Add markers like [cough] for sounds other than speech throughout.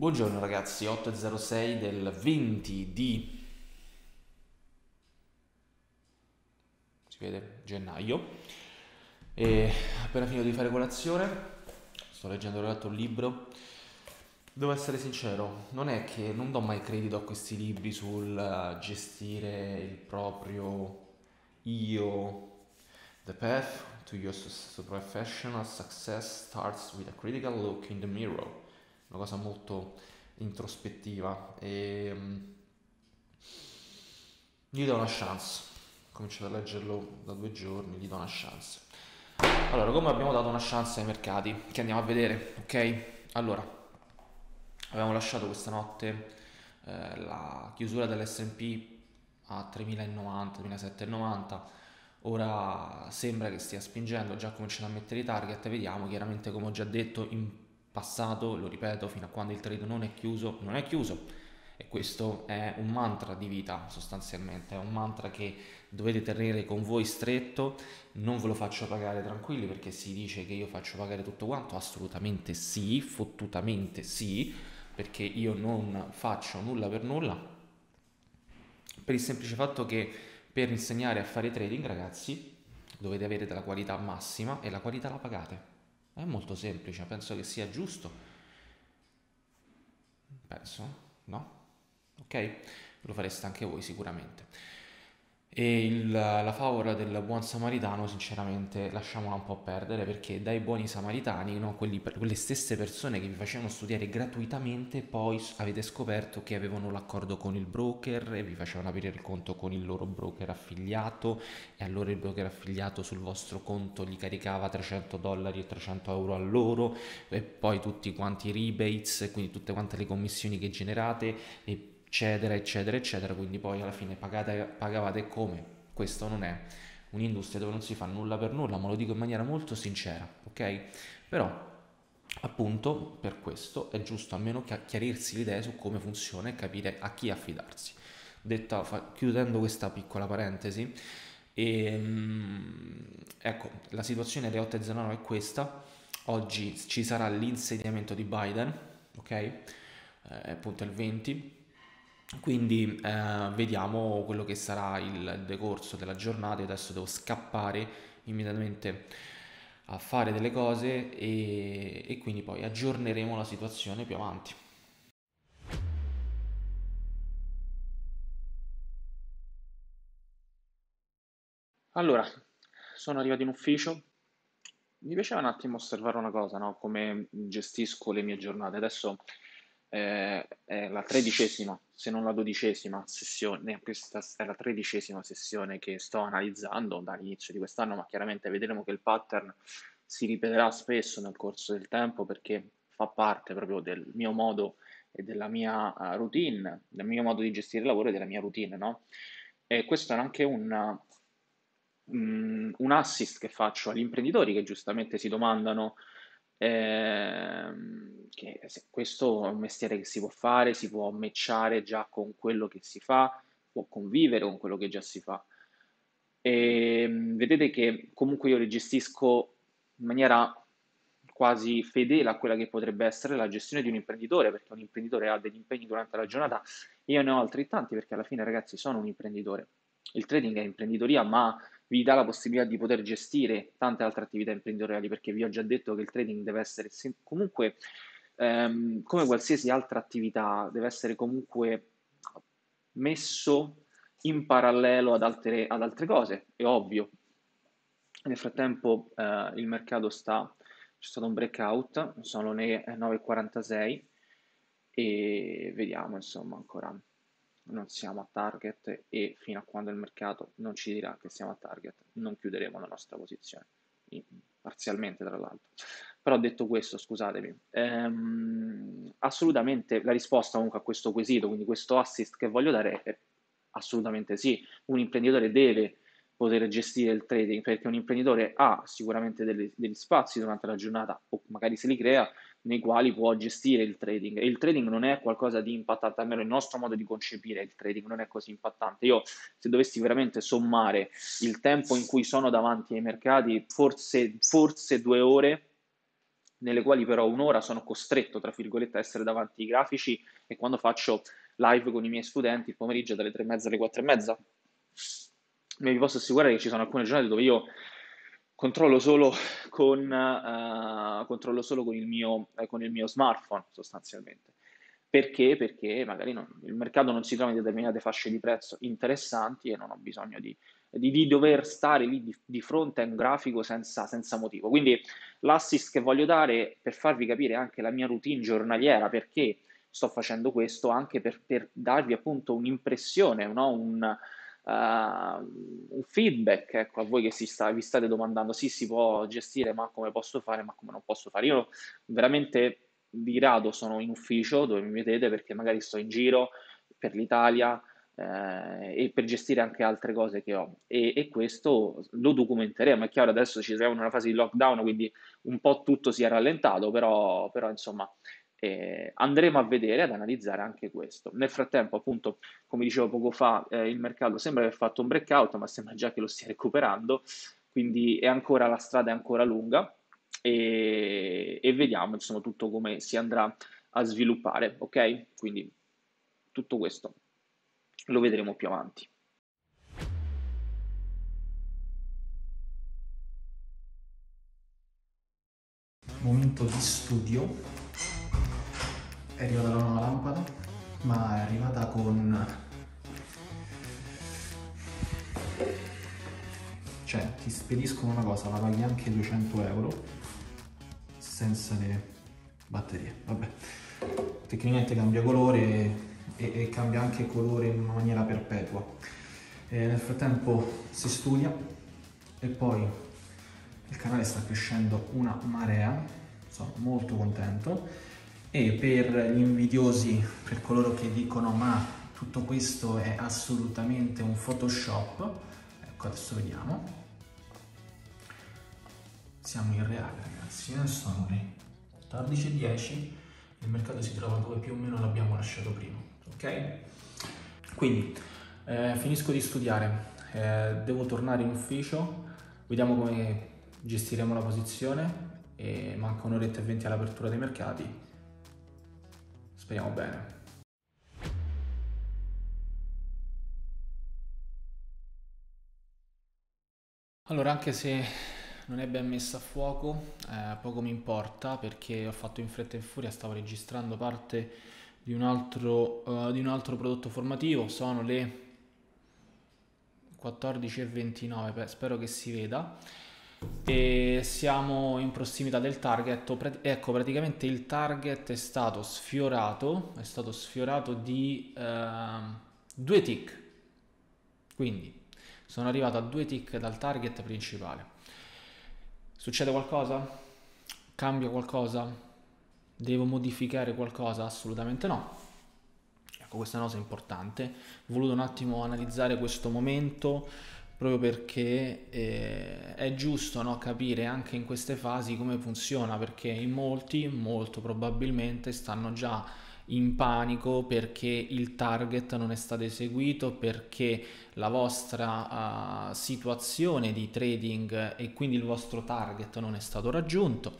Buongiorno ragazzi, 8.06 del 20 di... si vede, gennaio. E appena finito di fare colazione, sto leggendo un libro. Devo essere sincero, non è che non do mai credito a questi libri sul gestire il proprio io. The path to your professional success starts with a critical look in the mirror una cosa molto introspettiva. E mm, gli do una chance. Ho cominciato a leggerlo da due giorni gli do una chance. Allora come abbiamo dato una chance ai mercati che andiamo a vedere ok? Allora abbiamo lasciato questa notte eh, la chiusura dell'S&P a 3090 3790 ora sembra che stia spingendo già cominciando a mettere i target vediamo chiaramente come ho già detto in passato, lo ripeto, fino a quando il trade non è chiuso, non è chiuso. E questo è un mantra di vita sostanzialmente, è un mantra che dovete tenere con voi stretto, non ve lo faccio pagare tranquilli perché si dice che io faccio pagare tutto quanto, assolutamente sì, fottutamente sì, perché io non faccio nulla per nulla, per il semplice fatto che per insegnare a fare trading ragazzi dovete avere della qualità massima e la qualità la pagate. È molto semplice, penso che sia giusto. Penso, no? Ok? Lo fareste anche voi sicuramente. E il, la favola del buon samaritano, sinceramente, lasciamola un po' perdere perché dai buoni samaritani, no, quelli, quelle stesse persone che vi facevano studiare gratuitamente, poi avete scoperto che avevano l'accordo con il broker e vi facevano aprire il conto con il loro broker affiliato e allora il broker affiliato sul vostro conto gli caricava 300 dollari e 300 euro a loro e poi tutti quanti i rebates, quindi tutte quante le commissioni che generate e eccetera, eccetera, eccetera, quindi poi alla fine pagate, pagavate come? Questo non è un'industria dove non si fa nulla per nulla, ma lo dico in maniera molto sincera, ok? Però appunto per questo è giusto almeno chiarirsi l'idea su come funziona e capire a chi affidarsi. Detta, chiudendo questa piccola parentesi, e, ehm, ecco, la situazione alle 8.09 è questa, oggi ci sarà l'insediamento di Biden, ok? Eh, appunto il 20, quindi eh, vediamo quello che sarà il decorso della giornata. Io adesso devo scappare immediatamente a fare delle cose e, e quindi poi aggiorneremo la situazione più avanti. Allora, sono arrivato in ufficio. Mi piaceva un attimo osservare una cosa, no? Come gestisco le mie giornate. Adesso eh, è la tredicesima, se non la dodicesima sessione, questa è la tredicesima sessione che sto analizzando dall'inizio di quest'anno, ma chiaramente vedremo che il pattern si ripeterà spesso nel corso del tempo perché fa parte proprio del mio modo e della mia uh, routine, del mio modo di gestire il lavoro e della mia routine, no? E questo è anche un, um, un assist che faccio agli imprenditori che giustamente si domandano ehm, che questo è un mestiere che si può fare, si può matchare già con quello che si fa, può convivere con quello che già si fa. E ehm, vedete che comunque io le gestisco in maniera quasi fedele a quella che potrebbe essere la gestione di un imprenditore, perché un imprenditore ha degli impegni durante la giornata, io ne ho altrettanti perché alla fine ragazzi sono un imprenditore. Il trading è imprenditoria, ma vi dà la possibilità di poter gestire tante altre attività imprenditoriali, perché vi ho già detto che il trading deve essere comunque, ehm, come qualsiasi altra attività, deve essere comunque messo in parallelo ad altre, ad altre cose, è ovvio. Nel frattempo eh, il mercato sta, c'è stato un breakout, sono le 9.46 e vediamo insomma ancora non siamo a target e fino a quando il mercato non ci dirà che siamo a target non chiuderemo la nostra posizione, parzialmente tra l'altro. Però detto questo, scusatemi, ehm, assolutamente la risposta comunque a questo quesito, quindi questo assist che voglio dare è assolutamente sì, un imprenditore deve poter gestire il trading perché un imprenditore ha sicuramente delle, degli spazi durante la giornata o magari se li crea nei quali può gestire il trading e il trading non è qualcosa di impattante, almeno il nostro modo di concepire il trading non è così impattante. Io se dovessi veramente sommare il tempo in cui sono davanti ai mercati, forse, forse due ore nelle quali però un'ora sono costretto, tra virgolette, a essere davanti ai grafici e quando faccio live con i miei studenti il pomeriggio dalle tre e mezza alle quattro e mezza, vi posso assicurare che ci sono alcune giornate dove io controllo solo con, uh, controllo solo con, il mio, eh, con il mio smartphone sostanzialmente. Perché? Perché magari non, il mercato non si trova in determinate fasce di prezzo interessanti e non ho bisogno di, di, di dover stare lì di, di, fronte a un grafico senza, senza motivo. Quindi l'assist che voglio dare per farvi capire anche la mia routine giornaliera, perché sto facendo questo, anche per, per darvi appunto un'impressione, no? un, uh, un, feedback ecco, a voi che sta, vi state domandando, sì si può gestire, ma come posso fare, ma come non posso fare. Io veramente di rado sono in ufficio dove mi vedete perché magari sto in giro per l'Italia eh, e per gestire anche altre cose che ho e, e, questo lo documenteremo. È chiaro, adesso ci siamo in una fase di lockdown, quindi un po' tutto si è rallentato, però, però insomma eh, andremo a vedere, ad analizzare anche questo. Nel frattempo, appunto, come dicevo poco fa, eh, il mercato sembra aver fatto un breakout, ma sembra già che lo stia recuperando, quindi ancora, la strada è ancora lunga e, e vediamo insomma tutto come si andrà a sviluppare, ok? Quindi tutto questo lo vedremo più avanti. Momento di studio. È arrivata la nuova lampada, ma è arrivata con cioè ti spediscono una cosa, la paghi anche 200 euro senza le batterie. Vabbè, tecnicamente cambia colore e, e cambia anche colore in maniera perpetua. E nel frattempo si studia e poi il canale sta crescendo una marea, sono molto contento e per gli invidiosi, per coloro che dicono ma tutto questo è assolutamente un Photoshop, ecco adesso vediamo, siamo in reale ragazzi, sono le 14.10, il mercato si trova dove più o meno l'abbiamo lasciato prima, ok? Quindi eh, finisco di studiare, eh, devo tornare in ufficio, vediamo come gestiremo la posizione e manca un'oretta e venti all'apertura dei mercati, speriamo bene. Allora, anche se non è ben messa a fuoco, eh, poco mi importa perché ho fatto in fretta e furia, stavo registrando parte di un altro, uh, di un altro prodotto formativo, sono le 14.29, spero che si veda e siamo in prossimità del target ecco praticamente il target è stato sfiorato è stato sfiorato di uh, due tick quindi sono arrivato a due tick dal target principale Succede qualcosa? Cambia qualcosa? Devo modificare qualcosa? Assolutamente no. Ecco, questa è una cosa importante. Ho voluto un attimo analizzare questo momento proprio perché eh, è giusto no, capire anche in queste fasi come funziona, perché in molti, molto probabilmente, stanno già in panico perché il target non è stato eseguito, perché la vostra uh, situazione di trading e quindi il vostro target non è stato raggiunto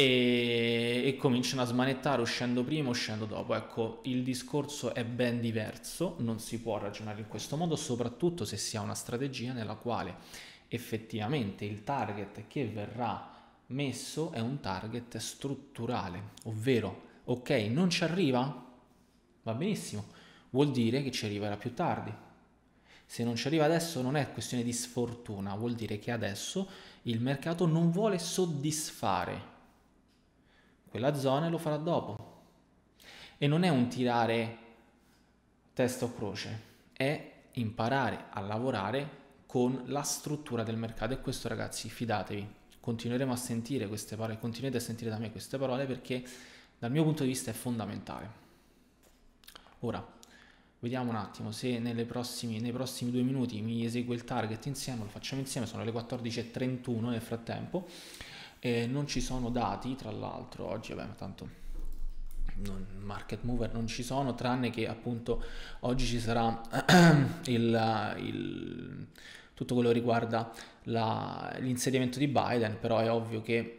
e, e cominciano a smanettare uscendo prima, uscendo dopo. Ecco, il discorso è ben diverso, non si può ragionare in questo modo, soprattutto se si ha una strategia nella quale effettivamente il target che verrà messo è un target strutturale, ovvero ok, non ci arriva? Va benissimo, vuol dire che ci arriverà più tardi. Se non ci arriva adesso non è questione di sfortuna, vuol dire che adesso il mercato non vuole soddisfare quella zona e lo farà dopo. E non è un tirare testa o croce, è imparare a lavorare con la struttura del mercato e questo ragazzi fidatevi continueremo a sentire queste parole continuate a sentire da me queste parole perché dal mio punto di vista è fondamentale. Ora, vediamo un attimo se prossimi, nei prossimi due minuti mi esegue il target insieme, lo facciamo insieme, sono le 14.31 nel frattempo, eh, non ci sono dati tra l'altro oggi, vabbè, tanto non, market mover non ci sono, tranne che appunto oggi ci sarà [clears throat] il, il, tutto quello che riguarda la, l'insediamento di Biden, però è ovvio che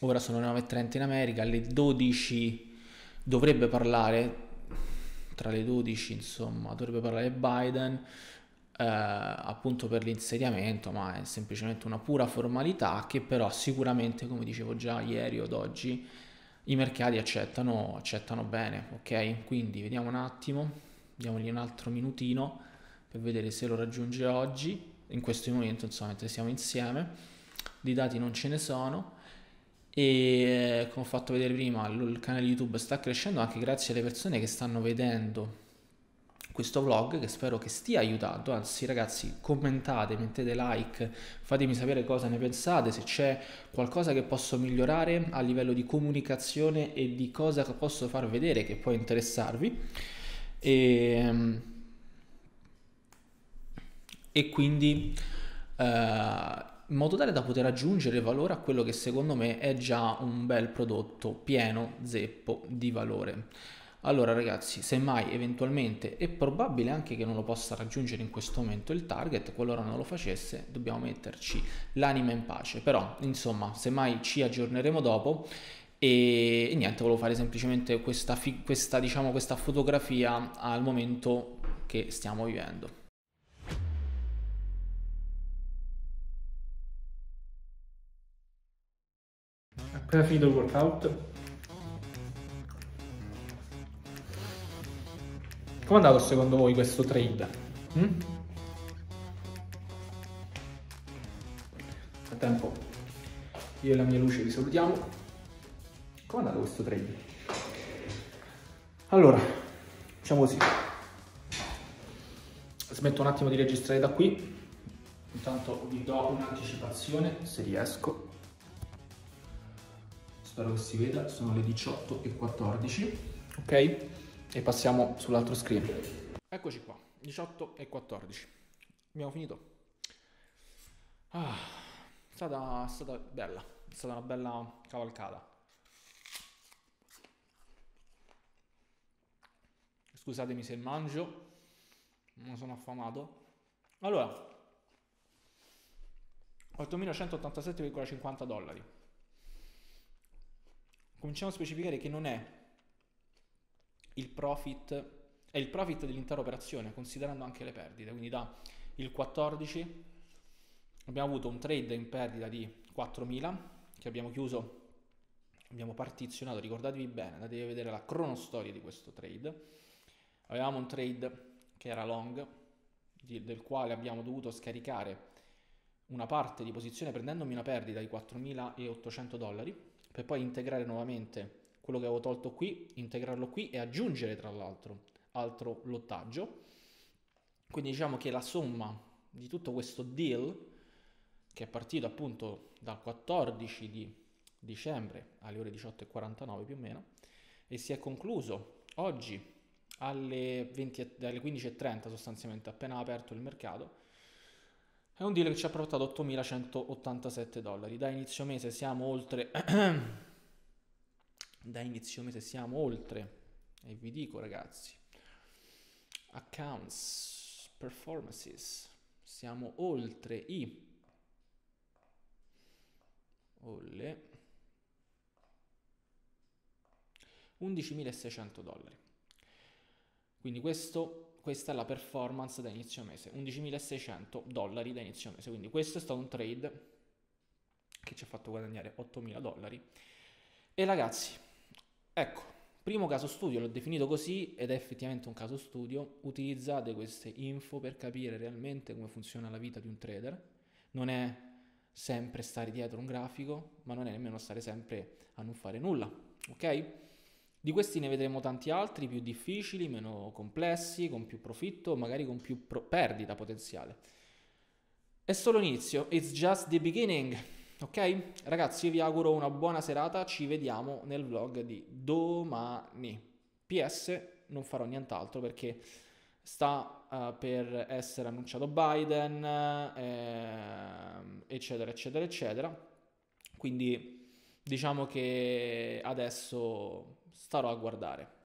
ora sono le 9.30 in America, alle 12 dovrebbe parlare, tra le 12 insomma, dovrebbe parlare Biden, eh, appunto per l'insediamento, ma è semplicemente una pura formalità che però sicuramente, come dicevo già ieri o oggi, i mercati accettano, accettano bene, ok? Quindi vediamo un attimo, diamogli un altro minutino per vedere se lo raggiunge oggi, in questo momento insomma mentre siamo insieme, di dati non ce ne sono e come ho fatto vedere prima il canale YouTube sta crescendo anche grazie alle persone che stanno vedendo questo vlog che spero che stia aiutando, anzi ragazzi commentate, mettete like, fatemi sapere cosa ne pensate, se c'è qualcosa che posso migliorare a livello di comunicazione e di cosa posso far vedere che può interessarvi. E, e quindi uh, in modo tale da poter aggiungere valore a quello che secondo me è già un bel prodotto pieno, zeppo di valore. Allora ragazzi, semmai eventualmente è probabile anche che non lo possa raggiungere in questo momento il target, qualora non lo facesse dobbiamo metterci l'anima in pace, però insomma semmai ci aggiorneremo dopo e, e niente, volevo fare semplicemente questa, questa, diciamo, questa fotografia al momento che stiamo vivendo. Appena finito il workout Come è andato secondo voi questo trade? Mm? Frattempo, io e la mia luce vi salutiamo. Come è andato questo trade? Allora, diciamo così. Smetto un attimo di registrare da qui. Intanto vi do un'anticipazione, se riesco. Spero che si veda, sono le 18 e 14. Ok? E passiamo sull'altro screen. Eccoci qua, 18 e 14. Abbiamo finito. Ah, è stata, è stata bella, è stata una bella cavalcata. Scusatemi se mangio, non sono affamato. Allora, 8.187,50 dollari. Cominciamo a specificare che non è il profit, è il profit dell'intera operazione, considerando anche le perdite. Quindi da il 14 abbiamo avuto un trade in perdita di 4.000 che abbiamo chiuso, abbiamo partizionato, ricordatevi bene, andatevi a vedere la cronostoria di questo trade. Avevamo un trade che era long, di, del quale abbiamo dovuto scaricare una parte di posizione prendendomi una perdita di 4.800 dollari per poi integrare nuovamente quello che avevo tolto qui, integrarlo qui e aggiungere tra l'altro altro lottaggio. Quindi diciamo che la somma di tutto questo deal, che è partito appunto dal 14 di dicembre alle ore 18.49 più o meno, e si è concluso oggi alle, 20, alle 15.30 sostanzialmente, appena aperto il mercato, è un deal che ci ha portato 8.187 dollari. Da inizio mese siamo oltre [clears throat] da inizio mese siamo oltre, e vi dico ragazzi, accounts, performances, siamo oltre i olle 11.600 dollari. Quindi questo, questa è la performance da inizio mese, 11.600 dollari da inizio mese. Quindi questo è stato un trade che ci ha fatto guadagnare 8.000 dollari. E ragazzi, Ecco, primo caso studio, l'ho definito così ed è effettivamente un caso studio. Utilizzate queste info per capire realmente come funziona la vita di un trader. Non è sempre stare dietro un grafico, ma non è nemmeno stare sempre a non fare nulla, ok? Di questi ne vedremo tanti altri, più difficili, meno complessi, con più profitto, magari con più pro- perdita potenziale. È solo l'inizio, it's just the beginning. Ok? Ragazzi, io vi auguro una buona serata, ci vediamo nel vlog di domani. PS, non farò nient'altro perché sta uh, per essere annunciato Biden, eh, eccetera, eccetera, eccetera. Quindi diciamo che adesso starò a guardare.